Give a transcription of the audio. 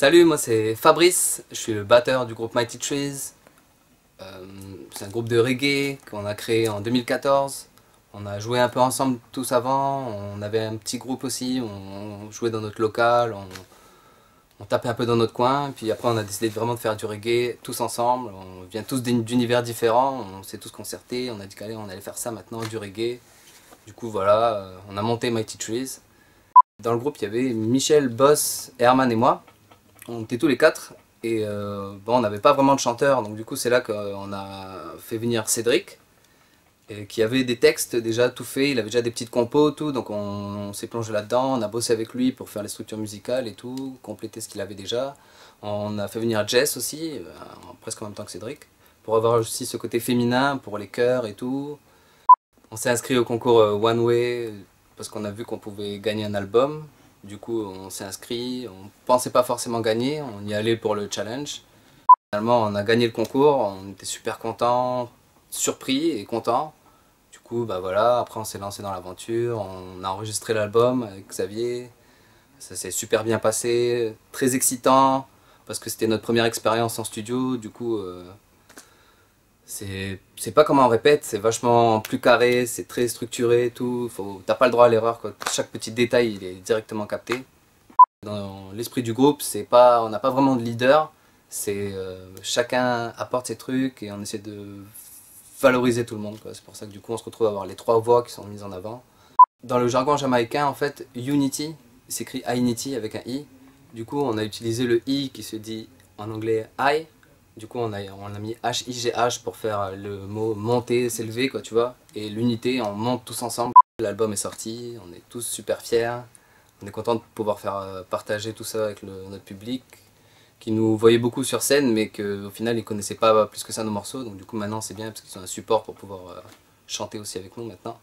Salut, moi c'est Fabrice, je suis le batteur du groupe Mighty Trees. Euh, c'est un groupe de reggae qu'on a créé en 2014. On a joué un peu ensemble tous avant, on avait un petit groupe aussi, on jouait dans notre local, on, tapait un peu dans notre coin, puis après on a décidé vraiment de faire du reggae tous ensemble. On vient tous d'univers différents, on s'est tous concertés, on a dit qu'allez on allait faire ça maintenant, du reggae. Du coup voilà, euh, on a monté Mighty Trees. Dans le groupe il y avait Michel, Boss, Herman et moi on était tous les quatre et euh, bon, on n'avait pas vraiment de chanteur, donc du coup c'est là qu'on a fait venir Cédric, et qui avait des textes déjà tout faits, il avait déjà des petites compos, tout, donc on, s'est plongé là-dedans, on a bossé avec lui pour faire les structures musicales et tout, compléter ce qu'il avait déjà. On a fait venir Jess aussi, euh, presque en même temps que Cédric, pour avoir aussi ce côté féminin pour les chœurs et tout. On s'est inscrit au concours euh, One Way parce qu'on a vu qu'on pouvait gagner un album, du coup, on s'est inscrit, on pensait pas forcément gagner, on y allait pour le challenge. Finalement, on a gagné le concours, on était super contents, surpris et contents. Du coup, bah voilà, après on s'est lancé dans l'aventure, on a enregistré l'album avec Xavier. Ça s'est super bien passé, très excitant, parce que c'était notre première expérience en studio. Du coup, euh, c'est pas comme on répète, c'est vachement plus carré, c'est très structuré et tout. T'as pas le droit à l'erreur, chaque petit détail il est directement capté. Dans l'esprit du groupe, pas, on n'a pas vraiment de leader, c'est euh, chacun apporte ses trucs et on essaie de valoriser tout le monde. C'est pour ça que du coup on se retrouve à avoir les trois voix qui sont mises en avant. Dans le jargon jamaïcain, en fait, Unity s'écrit Unity avec un I. Du coup, on a utilisé le I qui se dit en anglais I du coup, on a, on mis H-I-G-H pour faire le mot monter, s'élever, quoi, tu vois. Et l'unité, on monte tous ensemble. L'album est sorti, on est tous super fiers. On est content de pouvoir faire euh, partager tout ça avec notre public, qui nous voyait beaucoup sur scène, mais qu'au final, ils connaissaient pas plus que ça nos morceaux. Donc du coup, maintenant, c'est bien, parce qu'ils ont un support pour pouvoir euh, chanter aussi avec nous maintenant.